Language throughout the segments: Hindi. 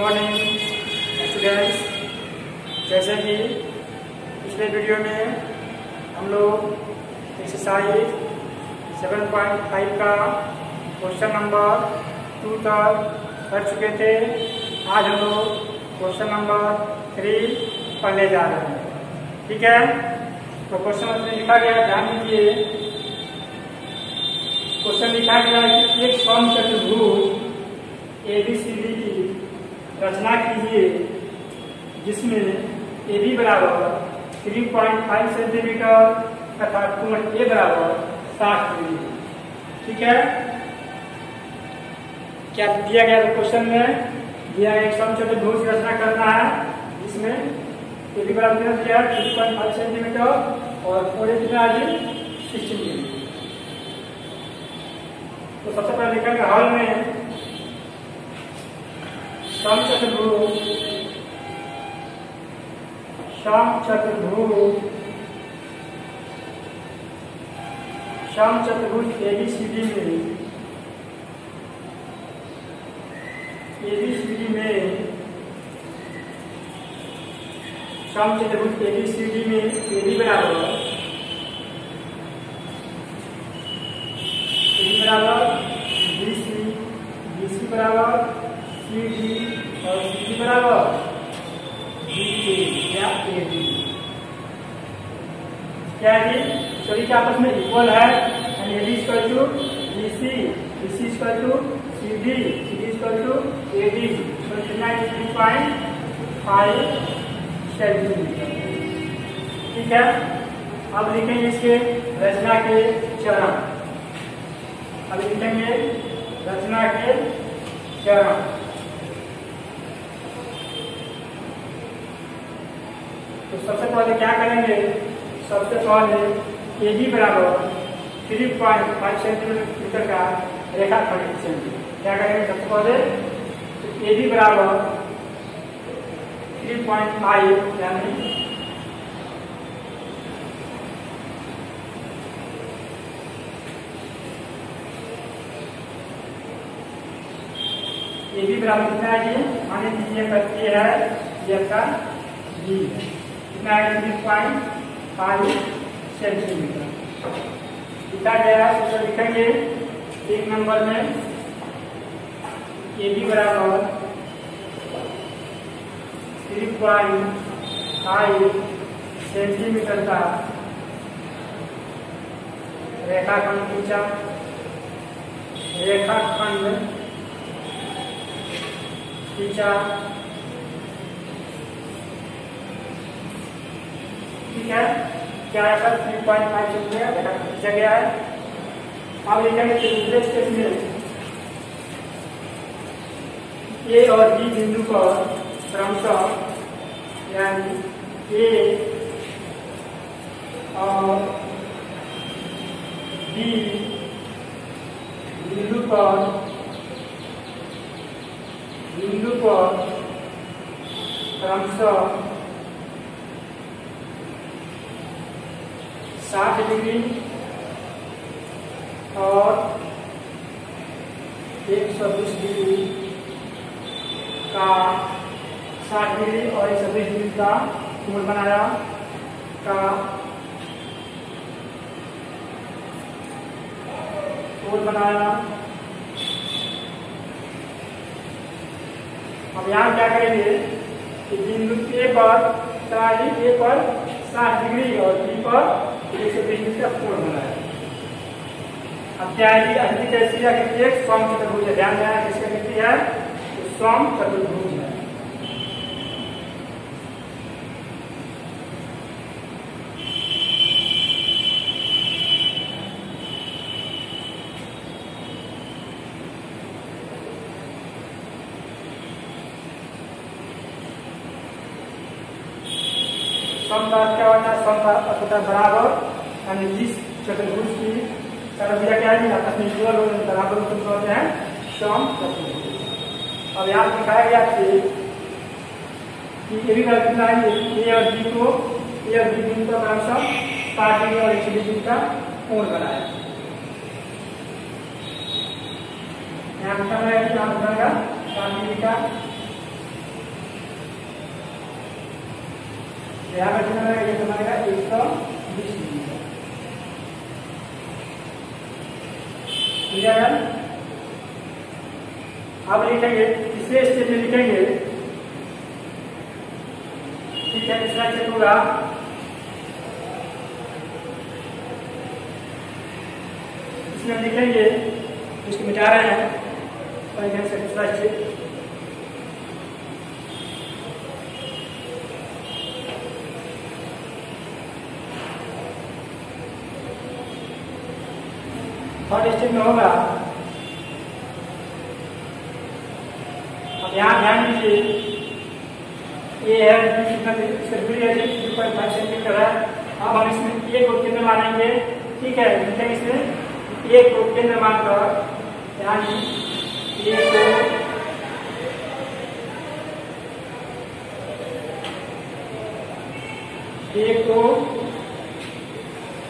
मॉर्निंग स्टूडेंट्स जैसे कि पिछले वीडियो में हम लोग एक्सरसाइज 7.5 का क्वेश्चन नंबर टू तक कर चुके थे। आज हम लोग क्वेश्चन नंबर थ्री पढ़ने जा रहे हैं। ठीक है? तो क्वेश्चन में लिखा गया, ध्यान दीजिए। क्वेश्चन लिखा गया कि एक सम चतुर्भुज ए बी सी डी की रचना कीजिए, जिसमें ए बी बराबर थ्री पॉइंट फाइव सेंटीमीटर तथा कोण ए बराबर साठ डिग्री। ठीक है? क्या दिया गया क्वेश्चन में? दिया गया एक सम चतुर्भुज की रचना करना है, जिसमें ए बी बराबर कितना दिया? थ्री पॉइंट फाइव सेंटीमीटर और कोण ए कितना आ सिक्सटीन डिग्री। तो सबसे पहले लिखेंगे हल में चतुर्भुज सम चतुर्भुज सम चतुर्भुज ए बी सी में ए बी सी डी में सम चतुर्भुज ए बी सी डी में बराबर ए बी बराबर बी सी बी सी बराबर सी डी और सी डी बराबर डी ए या ए डी क्या है जी सभी के आपस में इक्वल है। And A to B C B C to C D C D to A D three point five centimetre ठीक है? अब लिखेंगे इसके रचना के चरण। अब लिखेंगे रचना के चरण। तो सबसे पहले क्या करेंगे? सबसे पहले ए बी बराबर थ्री पॉइंट फाइव सेंटीमीटर का रेखा खंड खींचेंगे क्या करेंगे सबसे पहले? ए बी बराबर थ्री पॉइंट फाइव यानी ए बी बराबर कितना है जी? मान लीजिए है, ये आपका बी कितना है? Three point five centimetre. लिखा गया तो लिखेंगे एक नंबर में ए बी बराबर। थ्री पॉइंट फाइव सेंटीमीटर का रेखाखंड खींचा। रेखाखंड खींचा। ठीक है? क्या है sir three point five centimetre रेखा खींचा गया है। अब लिखेंगे दूसरे स्टेप में ए और बी बिंदु पर क्रमशः, यानी ए और बी बिंदु पर बिंदु पर क्रमशः साठ डिग्री और एक सौ बीस डिग्री का साठ डिग्री और एक सौ बीस डिग्री का कोण बनाया का कोण बनाया। अब यहाँ क्या करेंगे कि बिंदु ए पर ए पर साठ डिग्री और बी पर बनाया अब क्या है। है है ध्यान देना किसका कहती है तो चतुर्भुज है सम का अर्थ क्या होता है सम का होता है बराबर यानी जिस चतुर्भुज की तरफिया क्या है आपस में इक्वल हो बराबर उसको कहते हैं। सम चतुर्भुज। अब यहाँ दिखाया गया कि कि ये भी कितना है ए और बी को, ए और बी बिंदु का क्रमशः साठ डिग्री और एक सौ डिग्री का कोण बनाया। यहाँ बताना है कि यहाँ बताएगा साठ डिग्री का यहाँ कितना बनाएगा एक सौ बीस डिग्री का क्लियर है अब लिखेंगे तीसरे स्टेप में लिखेंगे। ठीक है तीसरा स्टेप होगा। इसमें लिखेंगे, इसको मिटा रहे हैं। दूसरा स्टेप में होगा अब यहाँ ध्यान दीजिए ये है टू पॉइंट फाइव सेंटीमीटर है अब हम इसमें एक को केंद्र मानेंगे ठीक है लिखेंगे इसमें एक को केंद्र मानकर यानी एक को एक को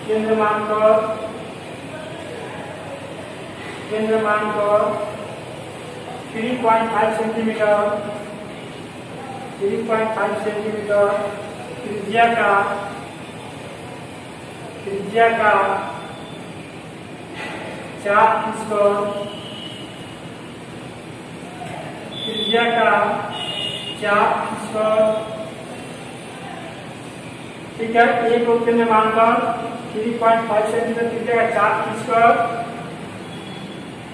केंद्र मानकर केंद्र मानकर 3.5 सेंटीमीटर 3.5 सेंटीमीटर त्रिज्या का त्रिज्या का चाप खींचकर त्रिज्या का चाप खींचकर ठीक है, एक को केंद्र मानकर 3.5 सेंटीमीटर त्रिज्या का चाप खींचकर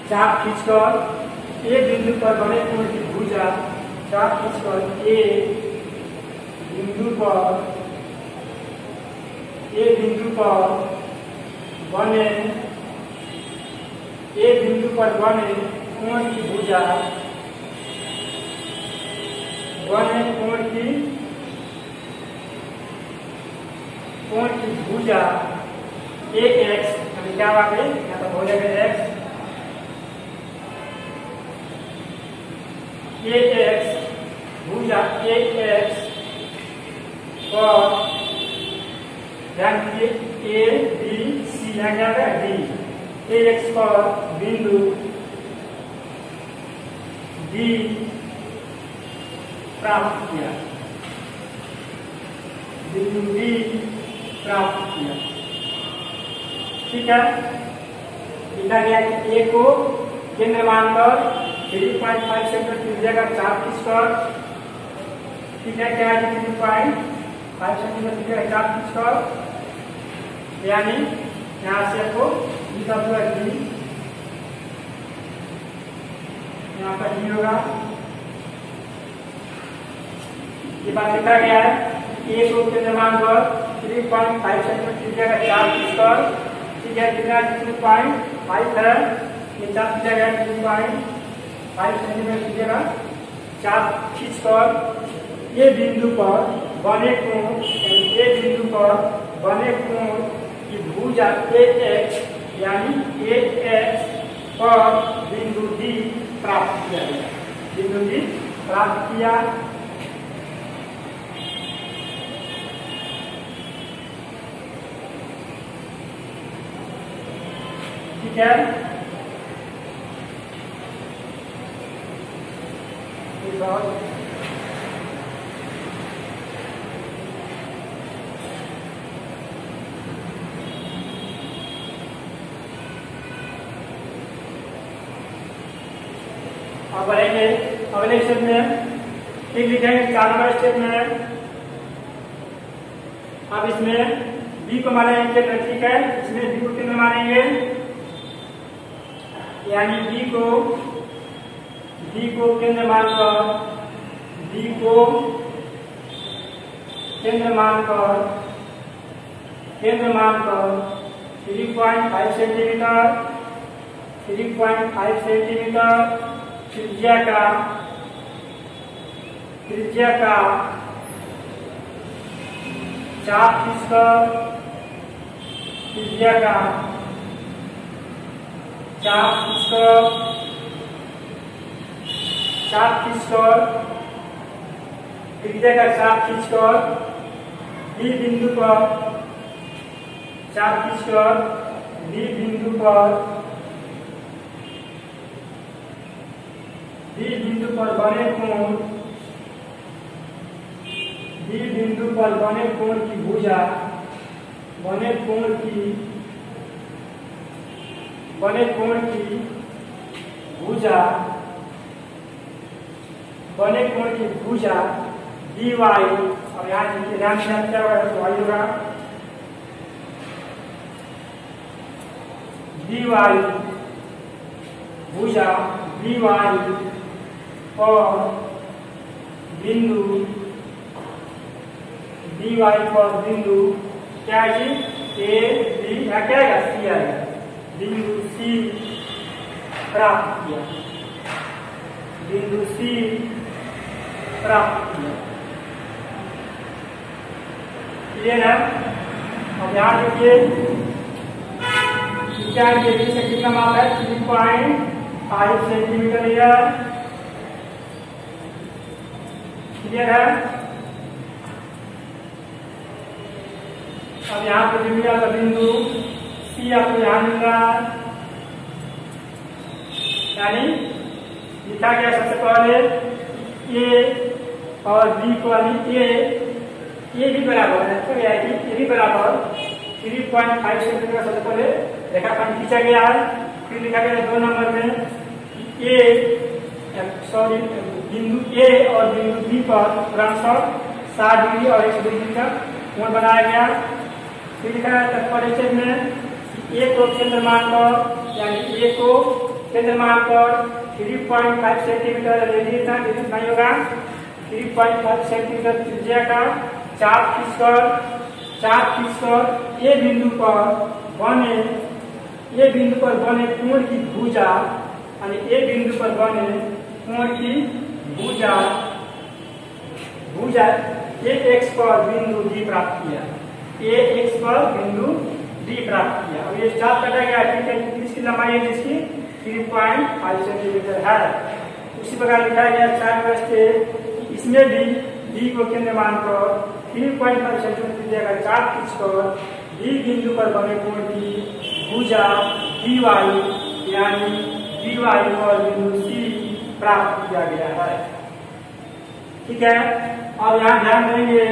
चाप खींचकर ए बिंदु पर बने कोण की भुजा चाप खींचकर ए बिंदु पर ए बिंदु पर बने ए बिंदु पर बने कोण की भुजा, बने कोण की कोण की भुजा ए एक्स क्या है? यहाँ तो बोलेगा एक्स ए एक्स भुजा ए एक्स और ध्यान दीजिए ए बी सी यहाँ क्या है डी ए एक्स पर बिंदु डी प्राप्त किया बिंदु डी प्राप्त किया ठीक है लिखा गया कि ए को केंद्र मानकर थ्री पॉइंट फाइव सेंटीमीटर त्रिज्या का खींचकर ठीक है क्या है थ्री पॉइंट फाइव सेंटीमीटर त्रिज्या का चाप खींचकर यानी यहाँ से आपको लिखा हुआ डी यहाँ पर डी होगा ये बात लिखा गया है एक को केंद्र मानकर थ्री पॉइंट फाइव सेंटीमीटर त्रिज्या का चाप खींचकर ठीक है थ्री पॉइंट फाइव है ये चाप खींचा गया थ्री पॉइंट फाइव सेंटीमीटर लीजिएगा चाप खींचकर ये बिंदु पर बने कोण ए बिंदु पर बने कोण की भुजा ए एक्स यानी ए एक्स पर बिंदु डी प्राप्त किया गया। बिंदु डी प्राप्त किया। ठीक है? अब बढ़ेंगे। अगले स्टेप में ठीक लिखेंगे चार नंबर स्टेप में अब इसमें बी को मानेंगे केंद्र ठीक है। इसमें बी को केंद्र मानेंगे यानी बी को बी को केंद्र मानकर बी को केंद्र मानकर केंद्र मानकर three point five centimetre three point five centimetre त्रिज्या का त्रिज्या का चाप खींचकर त्रिज्या का चाप खींचकर चाप खींचकर त्रिज्या का चाप खींचकर बी बिंदु पर चाप खींचकर बी बिंदु पर बी बिंदु पर बने कोण डी बिंदु पर बने कोण की भुजा, बने कोण की, बने कोण की भुजा। बने कोण की भुजा डी वाई और यहाँ देखिए ध्यान से क्या होगा तो वाई होगा डी वाई भुजा डी वाई और बिंदु डी वाई पर बिंदु क्या है ए बी यहाँ क्या है सी आएगा बिंदु सी प्राप्त किया बिंदु सी प्राप्त। किया क्लियर अब यहाँ देखिए क्या ये से कितना माप है? थ्री पॉइंट फाइव सेंटीमीटर यह क्लियर है? अब यहाँ पे मिल का बिंदु सी आपको यहाँ मिल रहा है। यानी लिखा गया सबसे पहले ए और बी को यानी ए ये भी बराबर है। तो यह कि ये भी बराबर। थ्री पॉइंट फाइव सेंटीमीटर सबसे पहले रेखाखंड खींचा गया है। फिर लिखा गया दो नंबर में ए सॉरी बिंदु ए और बिंदु बी पर क्रमशः साठ डिग्री और एक सौ डिग्री का कोण बनाया गया फिर लिखा है तत्परिचय में ए को केंद्र मानकर यानी ए को केंद्र मानकर थ्री पॉइंट फाइव सेंटीमीटर नहीं होगा। थ्री पॉइंट फाइव सेंटीमीटर त्रिज्या का चाप खींचकर चाप खींचकर ए बिंदु पर बने ए बिंदु पर बने कोण की भुजा यानी ए बिंदु पर बने कोण की भुजा। भुजा ए एक्स पर बिंदु डी प्राप्त किया। ए एक्स पर बिंदु डी प्राप्त किया। अब ये चाप कटा गया, ठीक है, किसकी लंबाई है जिसकी? थ्री पॉइंट फाइव सेंटीमीटर है। उसी प्रकार लिखा गया, चार वर्ष इसमें भी डी को केंद्र मानकर थ्री पॉइंट फाइव सेंटीमीटर त्रिज्या का चाप खींचकर डी बिंदु पर बने कोण की भुजा डी वाई यानी डी वाई और बिंदु सी प्राप्त किया गया है। ठीक है? और यहाँ ध्यान देंगे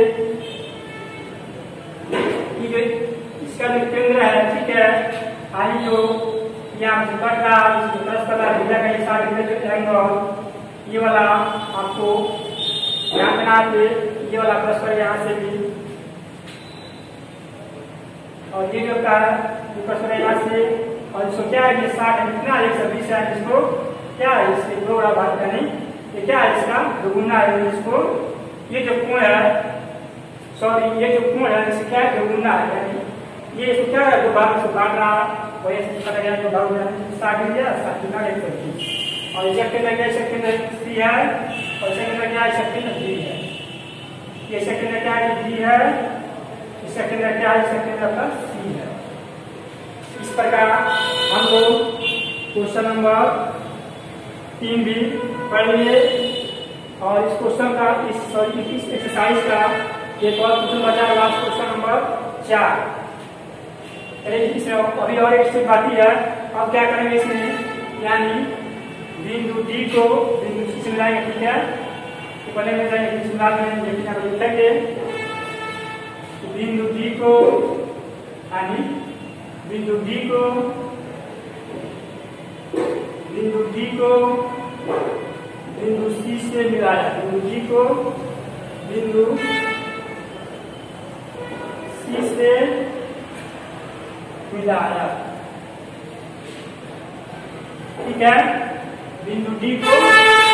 कि इसका जो केंद्र है, ठीक है? यानी जो यहाँ है इसको दस का जो एंगल ये वाला आपको ध्यान देना है ये वाला प्रश्न यहाँ से भी। और ये जो का ये यहाँ से, और इसको क्या है ये साठ कितना एक सौ बीस है इसको। क्या है इसके दो बड़ा भाग का नहीं? ये क्या है इसका? दोगुना है इसको। ये जो कोण है सॉरी ये जो कोण है इसका क्या दोगुना है, यानी ये इसको क्या है? दो भाग से काट रहा, और ये पता गया दो भाग साठ दिया साठ कितना एक सौ बीस। और इसका केंद्र क्या केंद्र सी है? और इसका केंद्र क्या है? इसका केंद्र डी है। ये इसका केंद्र क्या है? डी है इसका केंद्र क्या है? इसका केंद्र का सी है। इस प्रकार हम लोग क्वेश्चन नंबर तीन भी पढ़ लिए। और इस क्वेश्चन का, इस सॉरी इस एक्सरसाइज का एक और क्वेश्चन बचा लास्ट क्वेश्चन नंबर चार। इसमें अभी और एक स्टेप बाकी है। अब क्या करेंगे इसमें? यानी बिंदु डी को मिलाएँगे ठीक है तो में जाएँगे बीच मिला में लेकिन बिंदु डी को यानी बिंदु डी को बिंदु डी को बिंदु सी से मिलाया बिंदु डी को बिंदु सी से मिलाया ठीक है बिंदु डी को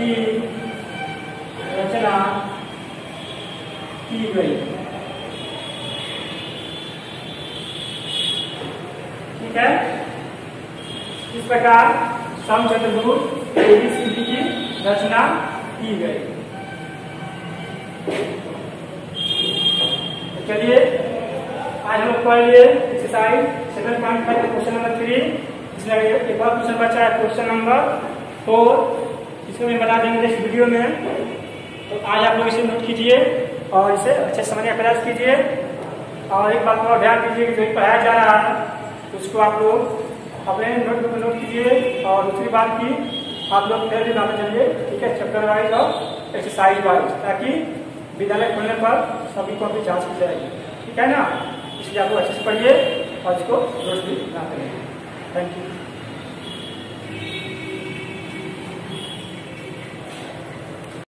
की रचना की गई। ठीक है? इस प्रकार समचतुर्भुज एबीसीडी की रचना की गई। चलिए, आज हम पढ़ लिए exercise seven point five question number three एक क्वेश्चन बचा है क्वेश्चन नंबर फोर इसको मैं बता देंगे नेक्स्ट वीडियो में तो आज आप लोग इसे नोट कीजिए और इसे अच्छे समझने का प्रयास कीजिए। और एक बात और ध्यान दीजिए कि जो पढ़ाया जा रहा है, उसको आप लोग अपने नोटबुक में नोट कीजिए। और दूसरी बात की आप लोग फिर भी नाम चलिए, ठीक है, चैप्टर वाइज और एक्सरसाइज वाइज, ताकि विद्यालय खोलने पर सभी को अपनी जाँच की जाएगी ठीक है ना? इसलिए आप लोग अच्छे से पढ़िए और इसको रोज भी ना करें। Thank you